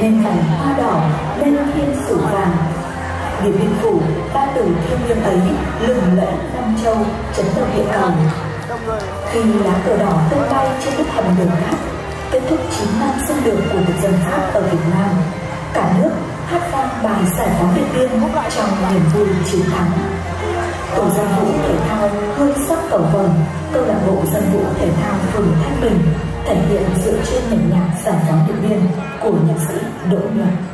lên vành hoa đỏ lên thiên sử vàng. Điện biên phủ ba từ thiêng liêng ấy, lừng lẫy nam châu, chấn động địa cầu. Khi lá cờ đỏ tung bay trên đất hầm đường cát kết thúc 9 năm xâm lược của thực dân pháp ở việt nam, cả nước hát vang bài giải phóng điện biên trong niềm vui chiến thắng. Tổ gia vũ thể thao hương sắc cầu vồng, câu lạc bộ dân vũ thể thao phường thanh bình, thể hiện dựa trên nền nhạc giải phóng điện biên của độ sĩ